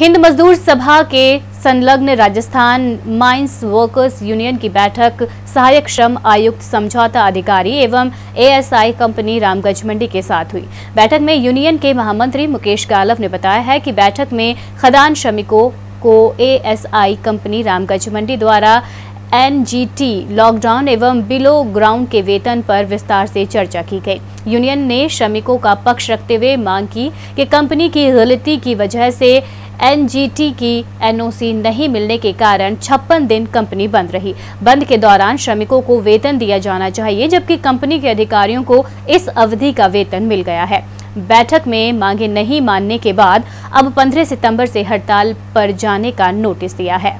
हिंद मजदूर सभा के संलग्न राजस्थान माइंस वर्कर्स यूनियन की बैठक सहायक श्रम आयुक्त समझौता अधिकारी एवं एएसआई कंपनी रामगंज मंडी के साथ हुई। बैठक में यूनियन के महामंत्री मुकेश गालव ने बताया है कि बैठक में खदान श्रमिकों को एएसआई कंपनी रामगंज मंडी द्वारा एनजीटी लॉकडाउन एवं बिलो ग्राउंड के वेतन पर विस्तार से चर्चा की गई। यूनियन ने श्रमिकों का पक्ष रखते हुए मांग की कि कंपनी की गलती की वजह से एनजीटी की एनओसी नहीं मिलने के कारण छप्पन दिन कंपनी बंद रही। बंद के दौरान श्रमिकों को वेतन दिया जाना चाहिए, जबकि कंपनी के अधिकारियों को इस अवधि का वेतन मिल गया है। बैठक में मांगे नहीं मानने के बाद अब 15 सितंबर से हड़ताल पर जाने का नोटिस दिया है।